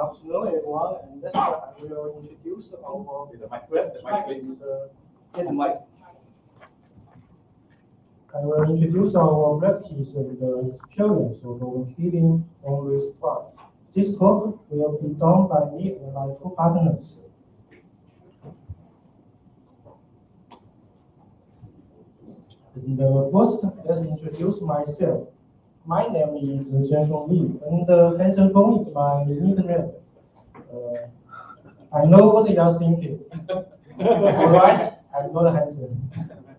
afternoon, everyone, and next I will introduce our The mic, the mic, please. get the mic. I will introduce our practice and the experience of volunteering on this farm. This talk will be done by me and my two partners. And uh, first, let's introduce myself. My name is Jian Li, and uh, Hansen Feng is my nickname. Uh, I know what you are thinking. Alright, I'm not Hansen.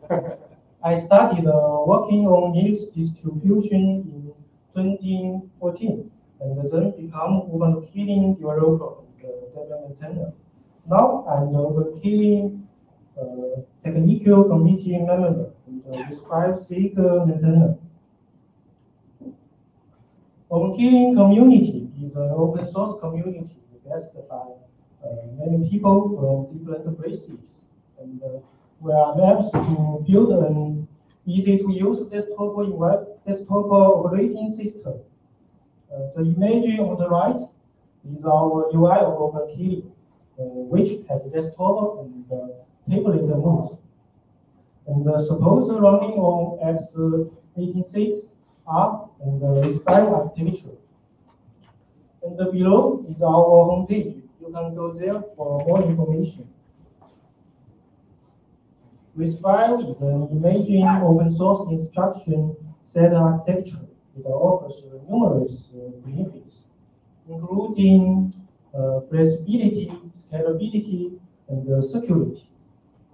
I started uh, working on news distribution in 2014 and then become openKylin developer and uh, maintainer. Now I'm the openKylin uh, technical committee member and uh, five SIG maintainer. openKylin community is an open source community based by uh, many people from different places. And uh, we are maps to build an easy to use desktop, desktop operating system. Uh, the image on the right is our UI of openKylin, uh, which has desktop and uh, tablet modes. And uh, suppose running on x86 And the RISC-V architecture. And below is our homepage. You can go there for more information. RISC-V is an emerging open source instruction set architecture. It offers numerous uh, benefits, including uh, flexibility, scalability, and uh, security.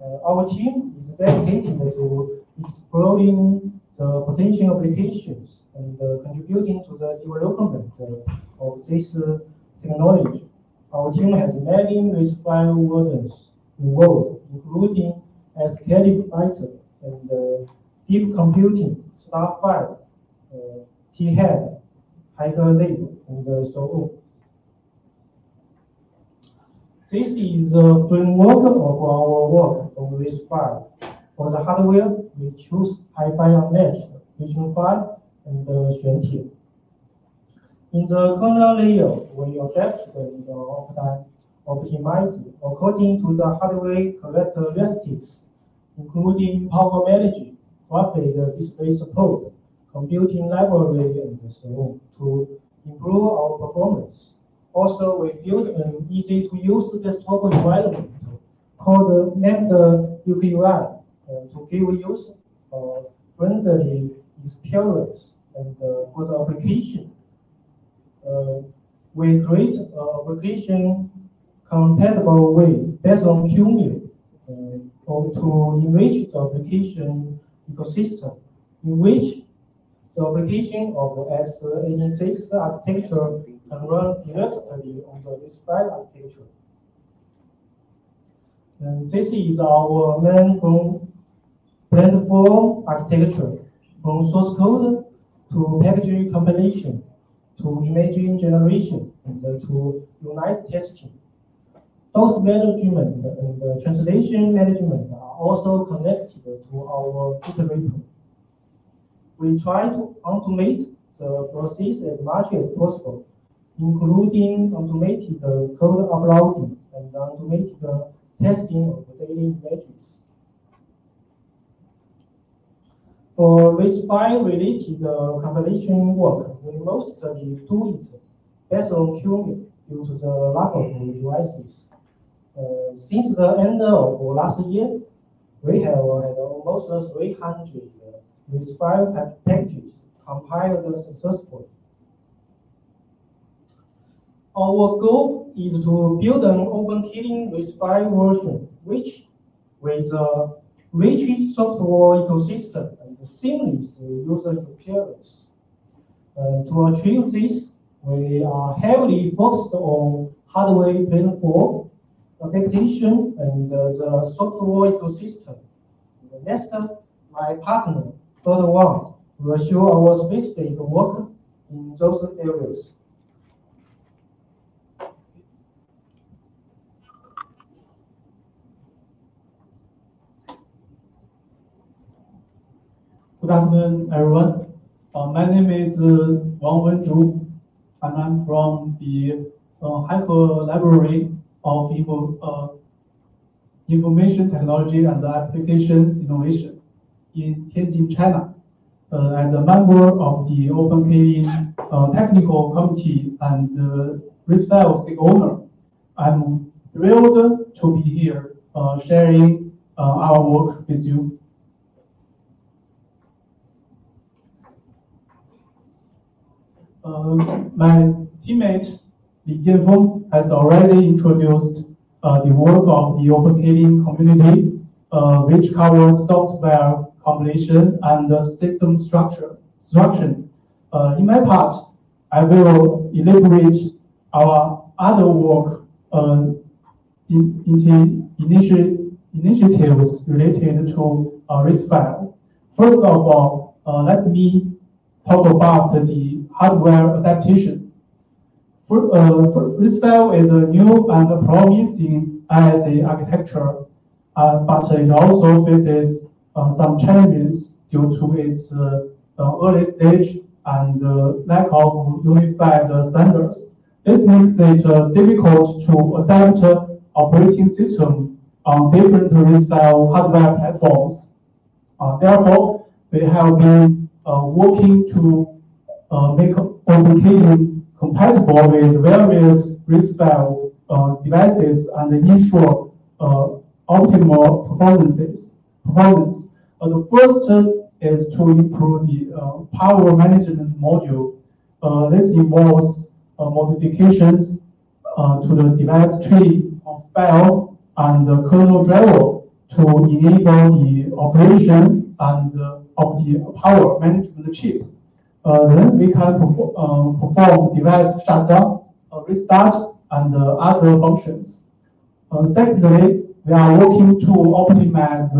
Uh, our team is dedicated to exploring the potential applications and uh, contributing to the development uh, of this uh, technology. Our team has many RISC-V versions involved, including Escape Fighter and uh, Deep Computing, StarFive, uh, T-Head, Lake, and uh, so on. This is the framework of our work on this file. For the hardware, we choose HiFive Unmatched, VisionFive, and the uh. In the kernel layer, we adapt the uh, optimize, according to the hardware characteristics, including power management, graphic display support, computing library, and so on, to improve our performance. Also, we built an easy-to-use desktop environment called named UKUI to give users a friendly experience and uh, for the application. Uh, we create an application compatible way based on QEMU uh, to enrich the application ecosystem in which the application of x86 architecture can run directly on the RISC-V architecture. And this is our main platform architecture, from source code to package compilation, to image generation, and to unit testing. Those management and translation management are also connected to our Git repo. We try to automate the process as much as possible, including automated code uploading and automated testing of the daily images. For RISC-V related uh, compilation work, we mostly do it based on QEMU due to the lack of devices. Uh, since the end of last year, we have had almost 300 RISC-V pack- packages compiled successfully. Our goal is to build an openKylin RISC-V version, which with a rich software ecosystem seamless user experience. Uh, to achieve this, we are heavily focused on hardware platform, adaptation, and uh, the software ecosystem. And Next, my partner, Dr. Wang, will show our specific work in those areas. Good afternoon, everyone. Uh, my name is uh, Wang Wenzhu, and I'm from the uh, Library of Info, uh, Information Technology and Application Innovation in Tianjin, China. Uh, as a member of the openKylin uh, Technical Committee and uh, stakeholder, I'm thrilled to be here uh, sharing our work with you. Uh, my teammate Li Jianfeng has already introduced uh, the work of the openKylin community, uh, which covers software compilation and system structure. structure. Uh, in my part, I will elaborate our other work in, in initi initiatives related to uh, RISC-V. First of all, uh, let me talk about the hardware adaptation. For, uh, for RISC-V is a new and promising ISA architecture, uh, but it also faces uh, some challenges due to its uh, uh, early stage and lack of unified standards. This makes it difficult to adapt operating system on different RISC-V hardware platforms. therefore, we have been working to make openKylin compatible with various RISC-V uh, devices and ensure uh, optimal performances. Performance. Uh, the first is to improve the uh, power management module. Uh, this involves uh, modifications to the device tree of file and the kernel driver to enable the operation and of the power management chip. Uh, then we can perform, uh, perform device shutdown, uh, restart, and other functions. secondly, we are working to optimize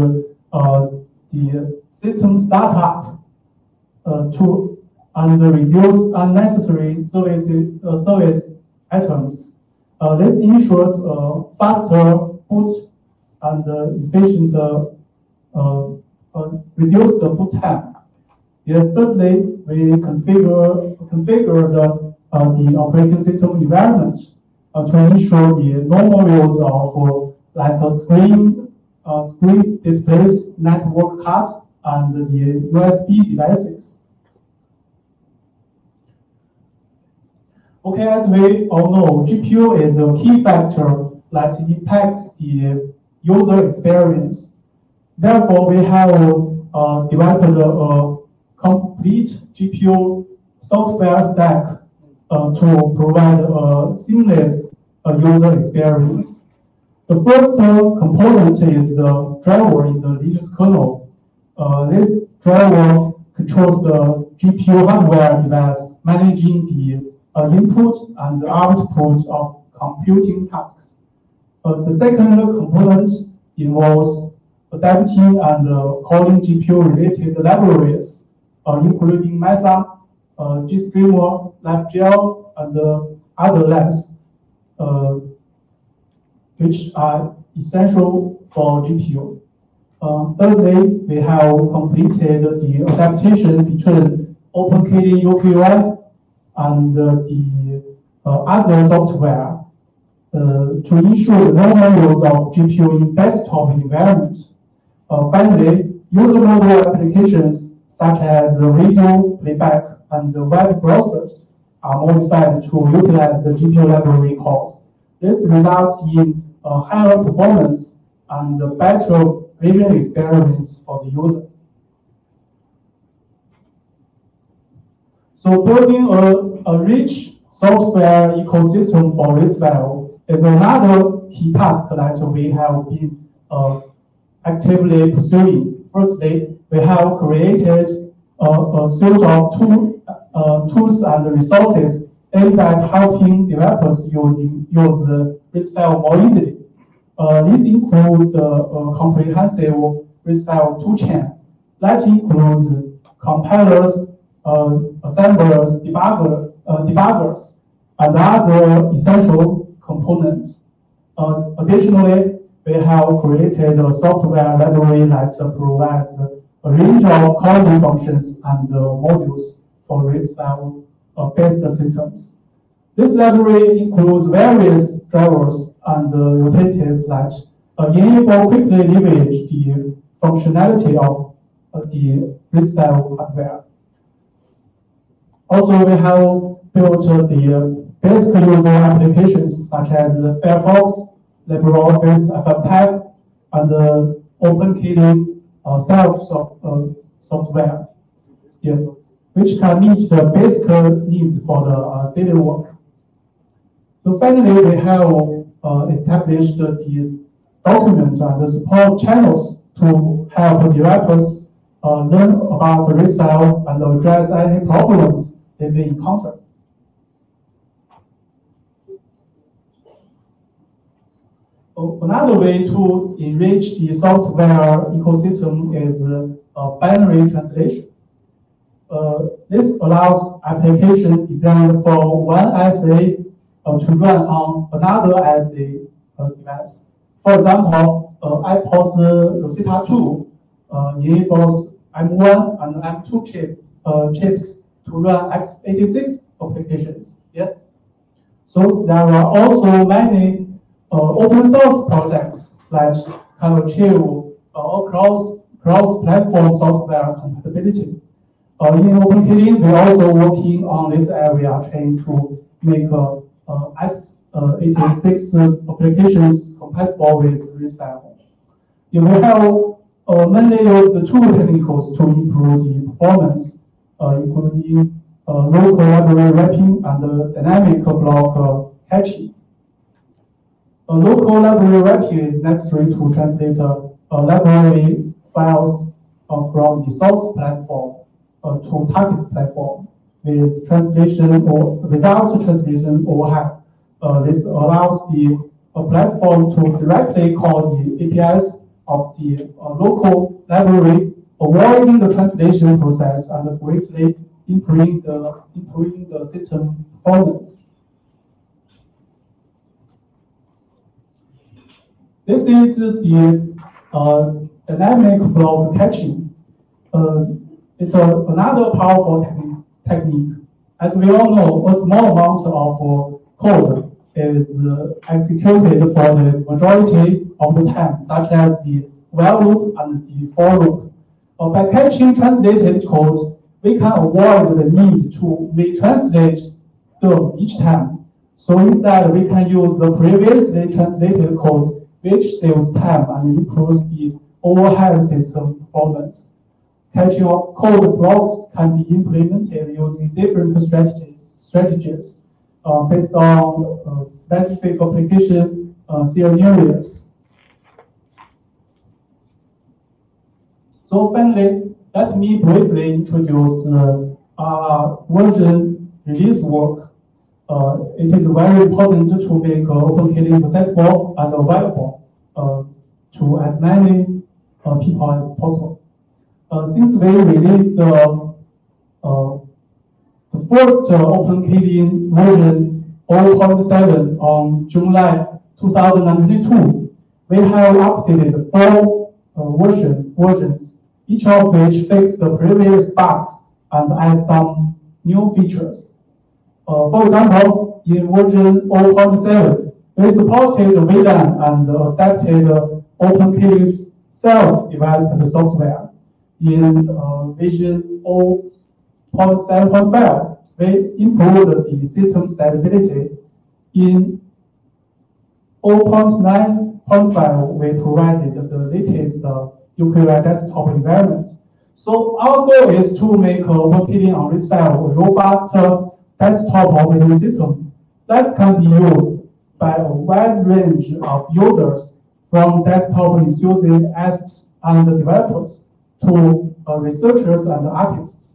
uh, the system startup uh, to and reduce unnecessary service, uh, service items. Uh, this ensures a faster boot and efficient reduce the boot time. Yes, thirdly, we configure configure the uh, the operating system environment uh, to ensure the normal use of like a screen uh, screen displays, network cards, and the USB devices. Okay, as we all know, GPU is a key factor that impacts the user experience. Therefore, we have uh, developed a complete GPU software stack uh, to provide a seamless uh, user experience. The first uh, component is the driver in the Linux kernel. Uh, this driver controls the GPU hardware device managing the uh, input and output of computing tasks. The second component involves adapting and calling GPU-related libraries, including Mesa, uh, GStreamer, libGL, and other labs which are essential for GPU. Uh, thirdly, we have completed the adaptation between openKylin UKUI and uh, the uh, other software uh, to ensure normal use of GPU in desktop environment. Uh, finally, user mobile applications such as video playback and the web browsers are modified to utilize the GPU library calls. This results in a higher performance and better vision experience for the user. So building a, a rich software ecosystem for RISC-V is another key task that we have been uh, actively pursuing. Firstly, we have created a, a suite of tool, uh, tools and resources aimed at helping developers using, use RISC-V more easily. Uh, these include the uh, comprehensive RISC-V toolchain that includes compilers, uh, assemblers, debugger, uh, debuggers, and other essential components. Uh, additionally, we have created a software library that provides a range of calling functions and uh, modules for RISC-V based systems. This library includes various drivers and uh, utilities that uh, enable quickly leverage the functionality of uh, the RISC-V hardware. Also, we have built the basic user applications such as Firefox, LibreOffice, FFmpeg, and uh, openKylin uh, self uh, software, yeah, which can meet the basic needs for the uh, daily work. So finally, we have uh, established the document and the support channels to help developers uh, learn about the RISC-V and address any problems they may encounter. Another way to enrich the software ecosystem is uh, binary translation. Uh, this allows application designed for one ISA uh, to run on another ISA uh, device. For example, IPOS Rosetta 2 uh, enables M1 and M2 chip, chips to run x86 applications. Yeah. So there are also many open source projects that can achieve uh, cross cross platform software compatibility. Uh, in openKylin, we're also working on this area, trying to make uh, uh, x86 applications compatible with RISC-V. You will have uh, mainly use two technicals to improve the performance, uh, including uh, local library wrapping and dynamic block caching. A local library wrapping is necessary to translate uh, library files from the source platform uh, to target platform with translation or without translation overhead. Uh, this allows the uh, platform to directly call the APIs of the uh, local library, avoiding the translation process and greatly improving the, improving the system performance. This is the uh, dynamic block caching. Uh, it's a, another powerful technique, technique. As we all know, a small amount of uh, code is uh, executed for the majority of the time, such as the while loop and the for loop. Uh, by caching translated code, we can avoid the need to retranslate them each time. So instead, we can use the previously translated code which saves time and improves the overhead system performance. Caching of code blocks can be implemented using different strategies, strategies uh, based on uh, specific application uh, scenarios. So finally, let me briefly introduce uh, our version release work uh, it is very important to make uh, openKylin accessible and available to as many uh, people as possible. Uh, since we released the, uh, the first openKylin version 0.7 on July 2022, we have updated four version, versions, each of which fixed the previous bugs and adds some new features. Uh, for example, in version 0.7, we supported VLAN and adapted openKylin's self-developed software. In uh, version 0.7.5, we improved the system stability. In 0.9.5, we provided the latest uh, UKUI desktop environment. So our goal is to make uh, openKylin on RISC-V robust desktop operating system that can be used by a wide range of users from desktop enthusiasts and developers to uh, researchers and artists.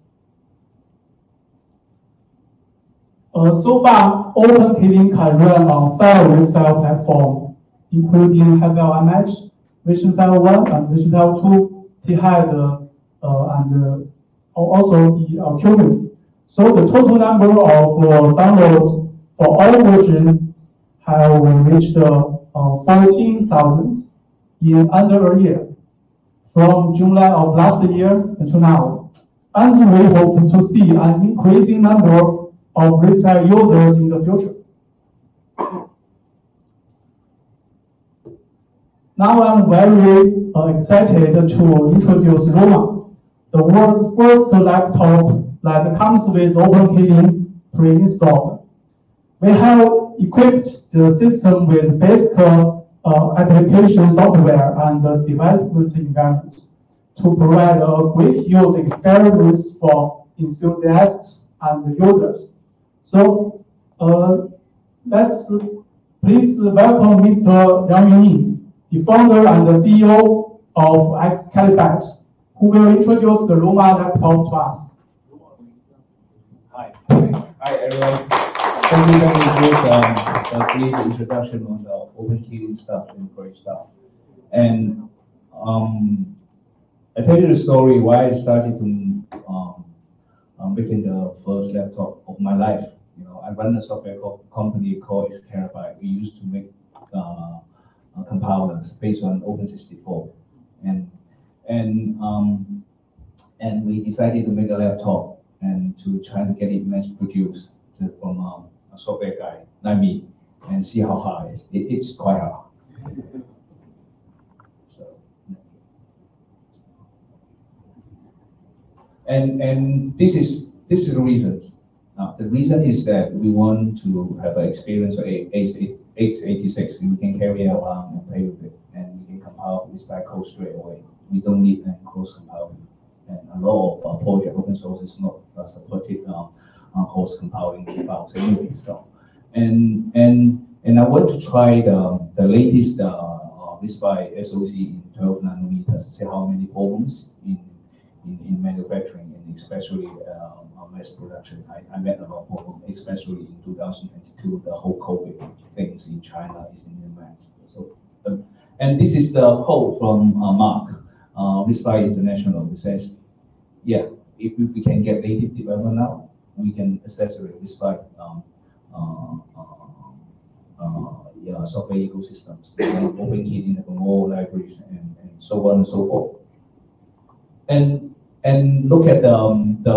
Uh, so far, openKylin can run on five RISC-V platforms, including HiFiMH, VisionFive 1, and VisionFive 2, T-Head, uh, and uh, also the uh, Cumin. So the total number of uh, downloads for all versions have reached uh, 14,000 in under a year, from July of last year until now. And we hope to see an increasing number of RISC-V users in the future. Now I'm very uh, excited to introduce Roma, the world's first laptop that comes with openKylin pre-installed. We have equipped the system with basic uh, application software and uh, development environment to provide a great user experience for enthusiasts and users. So uh, let's please welcome Mr. Liang Yuning, the founder and the CEO of Xcalibyte, who will introduce the Roma laptop to us. Hi. Hi, everyone. Thank you very much for the great introduction on the open key stuff and great stuff. And um, I tell you the story why I started to um, um, making the first laptop of my life. You know, I run a software company called Xcalibyte. We used to make uh, uh, compilers based on Open64, and and um, and we decided to make a laptop and to try to get it mass produced from um, a software guy like me and see how hard it is. It, it's quite hard. So, and and this is this is the reasons. Now the reason is that we want to have an experience of x86. We can carry around and play with it, and we can compile this by code straight away. We don't need any cross compiling. And a lot of project open source is not uh, supported um, uh, cross compiling files anyway. So, and and and I want to try the the latest uh, uh, SoC in 12 nanometers. See how many problems in in, in manufacturing and especially um, mass production. I, I met a lot of problems, especially in 2022. The whole COVID things in China is in advance. So, um, and this is the quote from uh, Mark, uh, RISC-V International, who says, yeah, if, if we can get native development now, we can accelerate RISC-V um, uh, uh, uh, yeah, software ecosystems, open key in the more libraries and, and so on and so forth. And and look at the um, the,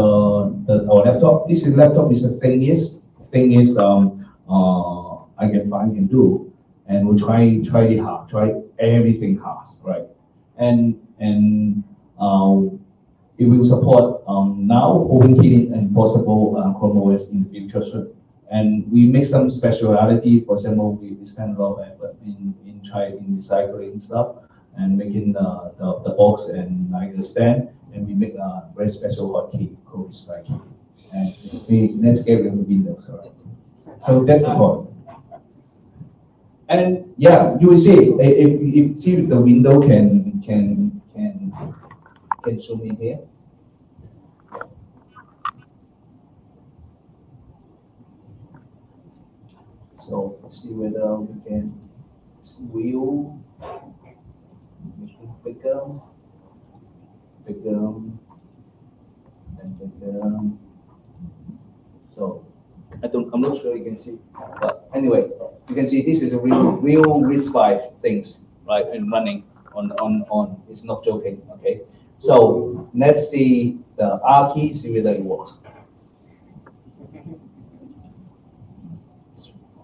the our laptop. This is laptop is the thing is thing is um uh I can find can do, and we try try it hard, try everything hard, right? And and um, it will support um, now openKylin and possible uh, Chrome OS in the future soon. And we make some speciality. For example, we, spend a lot of effort in in trying in recycling stuff and making the, the, the box and like the stand and we make a very special hotkey called key. And we Netscape with Windows? So that's the point. And yeah, you will see if if see if the window can can can can show me here. So see whether we can it bigger bigger and bigger. So I don't, I'm not sure you can see, but anyway, you can see this is a real, real RISC-V things, right, and running on, on, on, it's not joking, okay? So let's see the R key, see whether it works.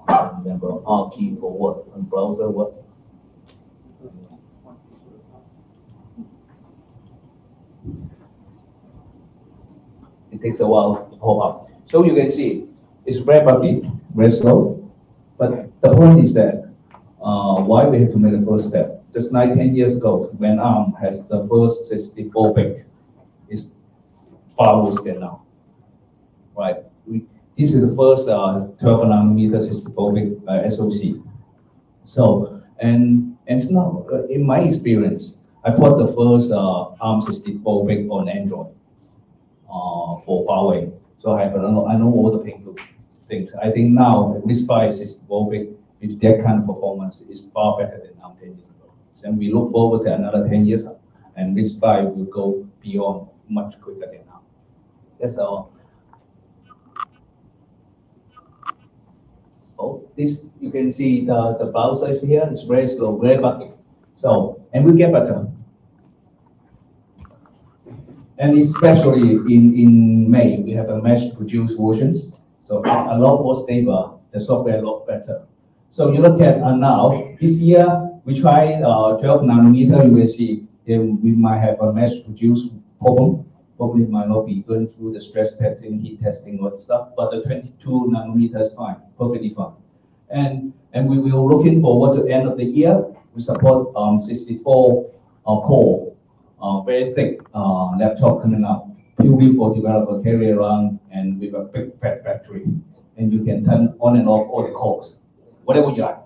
Remember R key for what? On browser, what? it takes a while to pop up. So you can see it's very bumpy, very slow. But the point is that uh, why we have to make the first step. Just nine, 10 years ago, when ARM has the first 64-bit, it's far worse than now, right? We, this is the first uh, 12 nanometer 64-bit uh, SoC. So, and, and now, uh, in my experience, I put the first uh, ARM 64-bit on Android uh, for Huawei. So I have I know, I know all the painful things. I think now this five is evolving with that kind of performance is far better than now 10 years ago. And we look forward to another 10 years and this five will go beyond much quicker than now. That's all. So this you can see the, the browser is here, it's very slow, very buggy. So and we get better and especially in, in May, we have a mass produced versions. So a lot more stable, the software a lot better. So you look at uh, now, this year, we try uh, 12 nanometer, you will see then we might have a mass produced problem. Probably might not be going through the stress testing, heat testing, all the stuff, but the 22 nanometer is fine, perfectly fine. And, and we will looking forward to the end of the year, we support um, 64 uh, core, uh, very thick uh, laptop coming out, purely for developer carry around and with a big fat battery. And you can turn on and off all the cores whatever you like.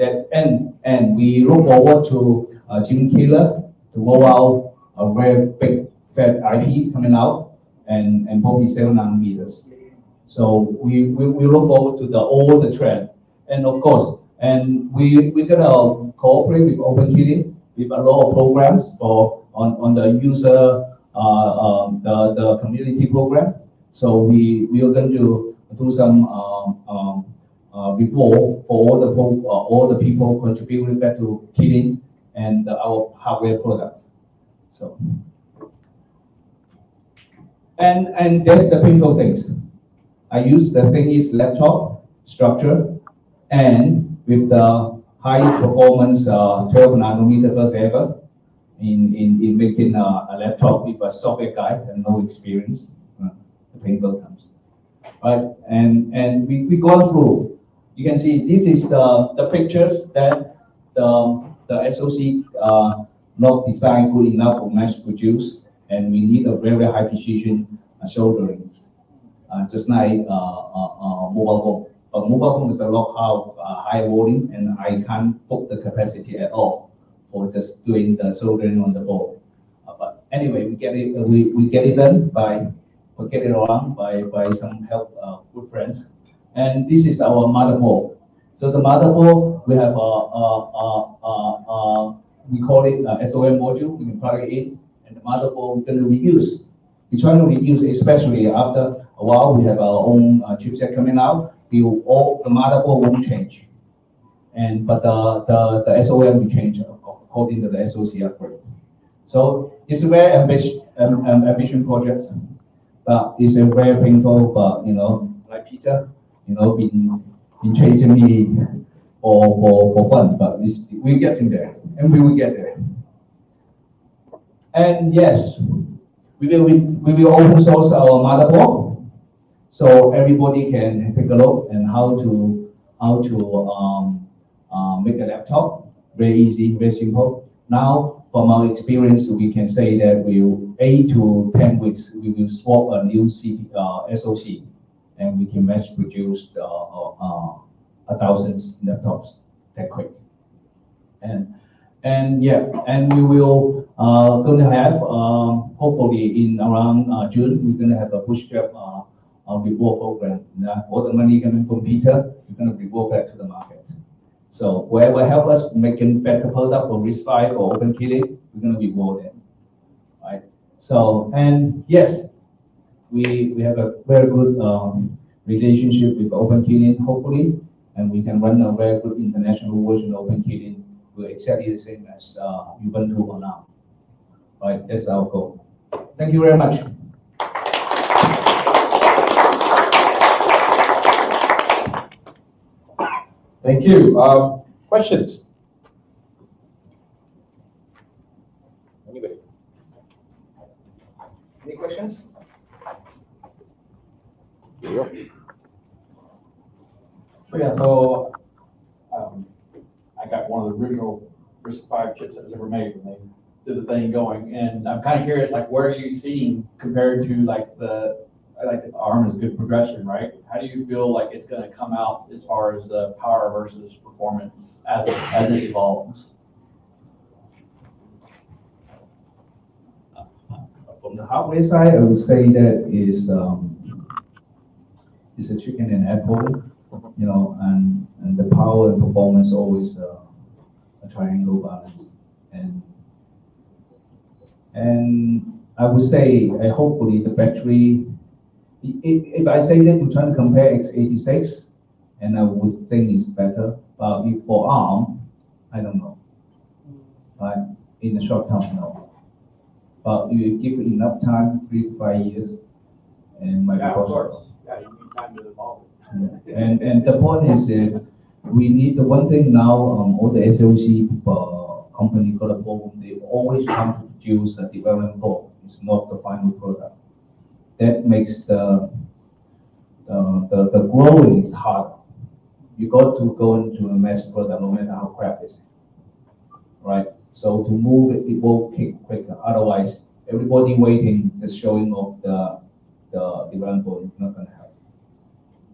That and and we look forward to uh, Jim Keller to roll out a very big fat IP coming out and and probably seven nanometers. So we, we, we look forward to the all the trend. And of course, and we we're gonna cooperate with openKylin with a lot of programs for on, on the user uh, um, the, the community program. So we we are going to do some um, um, uh, for all the uh, all the people contributing back to Kirin and our hardware products. So, and and that's the painful things. I use the thingies laptop structure, and with the highest performance uh, 12 nanometer first ever in, in, in making uh, a laptop with a software guy and no experience. Uh, the painful comes. Right, and and we we gone through you can see this is the, the pictures that the, the SOC uh, not designed good enough for mass produce, and we need a very high precision uh, soldering, uh, just like uh, uh, uh, mobile phone. But mobile phone is a lot of uh, high volume, and I can't book the capacity at all for just doing the soldering on the board. but anyway, we get it. we, we get it done by we get it around by by some help good friends. And this is our motherboard. So the motherboard, we have a, a, a, a we call it a SOM module. We can plug it in, and the motherboard we're going to reuse. We're trying to reuse, especially after a while, we have our own uh, chipset coming out. We will, all the motherboard won't change, and but the the, the SOM will change according to the SOC upgrade. So it's a very ambitious um, um, ambition project, but it's a very painful. But you know, like Peter, you know, been, been chasing me for, for, for fun, but we, we're getting there, and we will get there. And yes, we will, we, we will open source our motherboard, so everybody can take a look and how to, how to um, uh, make a laptop, very easy, very simple. Now, from our experience, we can say that we will eight to 10 weeks, we will swap a new CP, uh, SoC and we can mass produce uh, uh, a thousand laptops that quick. And and yeah, and we will uh, going to have um, hopefully in around uh, June we're going to have a bootstrap uh, uh, reward program. Uh, all the money coming from Peter, we're going to reward back to the market. So whoever help us making better product for RISC-V or openKylin, we're going to reward them. Right. So and yes, we, we have a very good um, relationship with Open openKylin, hopefully, and we can run a very good international version of openKylin, We're exactly the same as uh, Ubuntu or now. Right, that's our goal. Thank you very much. Thank you. Um, questions? Anybody? Any questions? So yeah, so um, I got one of the original RISC-V chips that was ever made when they did the thing going, and I'm kind of curious, like, where are you seeing compared to like the like the ARM is good progression, right? How do you feel like it's going to come out as far as uh, power versus performance as it, as it evolves? From the hardware side, I would say that is um, it's a chicken and apple, you know, and, and the power and performance always uh, a triangle balance. And and I would say, uh, hopefully, the battery. If, if I say that we're trying to compare x86, and I would think it's better, but if for ARM, I don't know. Right? In the short term, no. But if you give enough time, three to five years, and my yeah, of course. Yeah, you need time to evolve. And, and the point is that we need, the one thing now, um, all the SOC, uh, company got a problem, they always come to produce a development board, it's not the final product. That makes the, the, the, the growing is hard. You got to go into a mass product, no matter how crap it is. Right? So to move it, it evolve quick, quicker, otherwise, everybody waiting, the showing of the, the development board is not gonna help.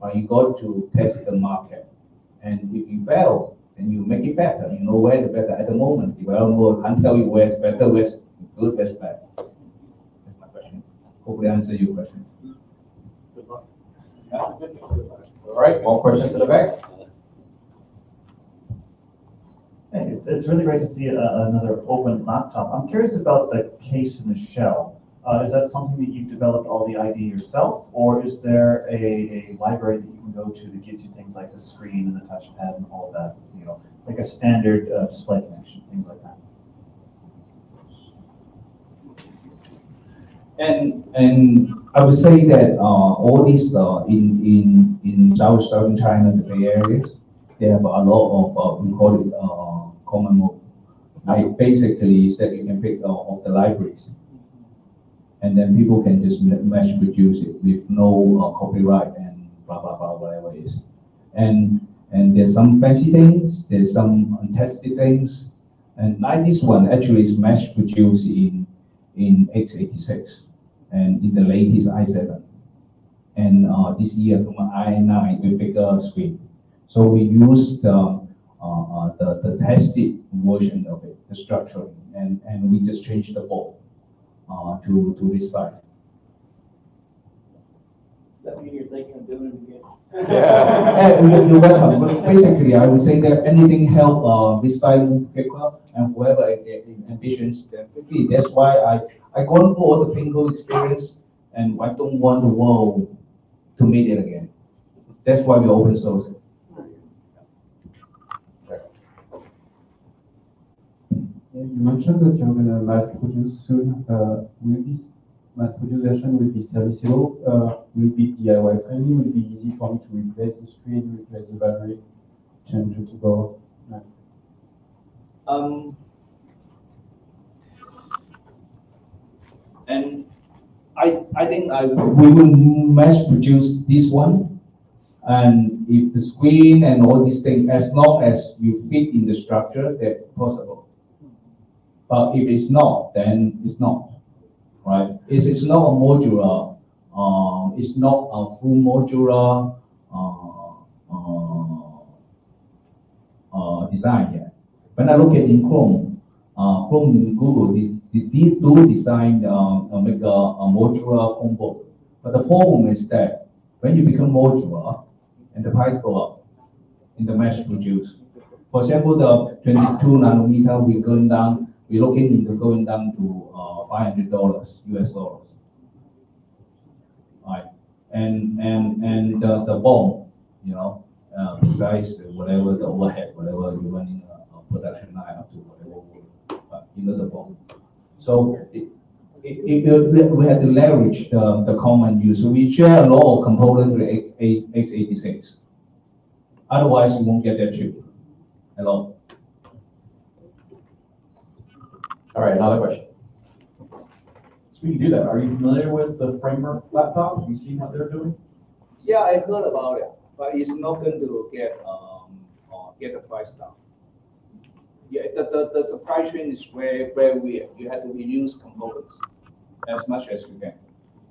But you got to test the market. And if you fail, then you make it better. You know where the better at the moment. Development board can't tell you where's better, where's good, where's bad. That's my question. Hopefully I answer your question. Good luck. All right, more questions in the back? Hey, it's, it's really great to see a, another open laptop. I'm curious about the case and the shell. Uh, is that something that you've developed all the ID yourself, or is there a, a library that you can go to that gives you things like the screen and the touchpad and all of that, you know, like a standard uh, display connection, things like that? And, and I would say that, uh, all these, uh, in, in, in South, Southern China, the Bay areas, they have a lot of, uh, we call it, uh, common mode. Like basically is that you can pick uh, of the libraries. And then people can just mass produce it with no uh, copyright and blah, blah, blah, whatever it is. And, and there's some fancy things, there's some untested things. And like this one actually is mass produced in, in x86 and in the latest i7. And uh, this year from i9 with bigger screen. So we use the, uh, uh, the, the tested version of it, the structuring, and, and we just change the board uh, to, to this type. Does that mean you're thinking of doing it again? Eh, you- You're welcome, but basically, I would say that anything help uh, this time move quicker and whoever uh, uh, ambitions, then quickly. That's why I, I gone through all the painful experience and I don't want the world to meet it again. That's why we open source. it. Yeah, You mentioned that you're gonna mass produce soon. Uh, Will this mass produce version will be serviceable? Uh, Will be DIY friendly? Will be easy for me to replace the screen, replace the battery, change the keyboard? Uh, Um, and I, I think I, we will mass produce this one. And if the screen and all these things, as long as you fit in the structure, that's possible. But if it's not, then it's not, right? It's, it's not a modular, um, it's not a full modular, uh, uh, uh, design yet. When I look at in Chrome, uh, Chrome Google, they did do design, uh, make a, a modular Chromebook. But the problem is that when you become modular and the price go up in the mass produce. For example, the twenty-two nanometer, we're going down, we're looking into going down to, uh, five hundred dollars, US dollars. Right, and, and, and the, the bomb, you know, uh, besides whatever the overhead, whatever you're running a, a production line up to whatever, uh, you know, the bomb. So it, it, it, we- had to leverage the, the common use. We share a lot of components with X, X eighty-six. Otherwise, you won't get that chip at all. All right, another question. So we can do that. Are you familiar with the framework laptop? Have you seen what they're doing? Yeah, I heard about it, but it's not going to get, um, uh, get the price down. Yeah, the, the, the supply chain is very, very we, you have to reuse components as much as you can.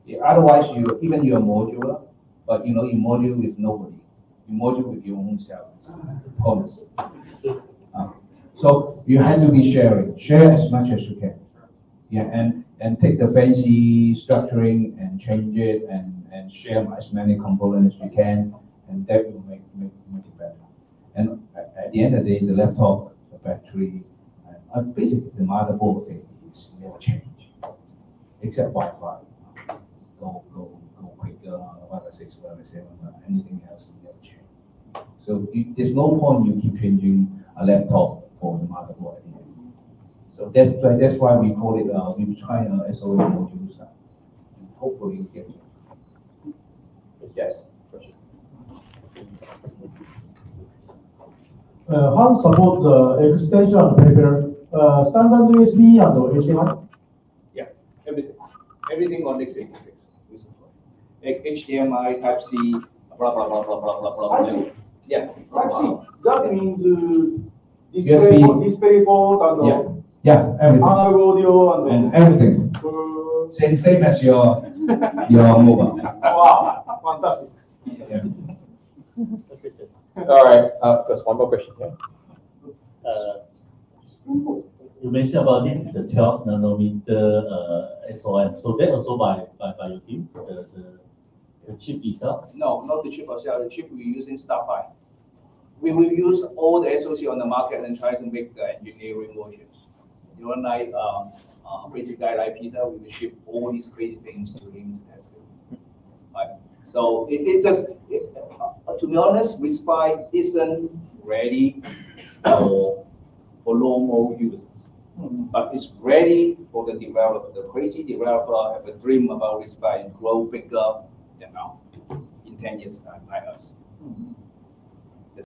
Yeah, otherwise, you, even you're modular, but you know, you module with nobody. You module with your own self, it's honest. Uh, So you have to be sharing, share as much as you can. Yeah, and, and take the fancy structuring and change it and, and share as many components as you can, and that will make, make, make it better. And at, the end of the day, the laptop, the battery, uh, basically the motherboard thing is never change, except Wi-Fi. Go, go, go quicker, Wi-Fi six, Wi-Fi seven, anything else never change. So there's no point you keep changing a laptop for the motherboard. So that's that's why we call it uh, we try uh, SOA modules. Hopefully, hopefully get yes. Uh, How supports uh, extension paper, uh, standard USB and HDMI. Yeah, everything, everything on x86 we. HDMI, Type C, blah blah blah blah blah blah blah. Yeah. Type C. That means. Uh, USB. display, display board and Yeah. uh, Yeah, everything, analog audio and. and everything, uh, same, same as your, your mobile. Wow, fantastic. All right, uh, there's one more question here. Uh, You mentioned about this is a twelve nanometer uh SOM, so that also by by by your team, the the the chip itself? No, not the chip ourselves, the chip we're using StarFive. We will use all the SoC on the market and try to make the engineering versions. You know, like, um, uh, crazy guy like Peter, we will ship all these crazy things to him to test it. Right, so it, it just, it, uh, to be honest, Respy isn't ready for, for normal users. But it's ready for the developer, the crazy developer have a dream about Respy and grow bigger, you know, in ten years time, like us.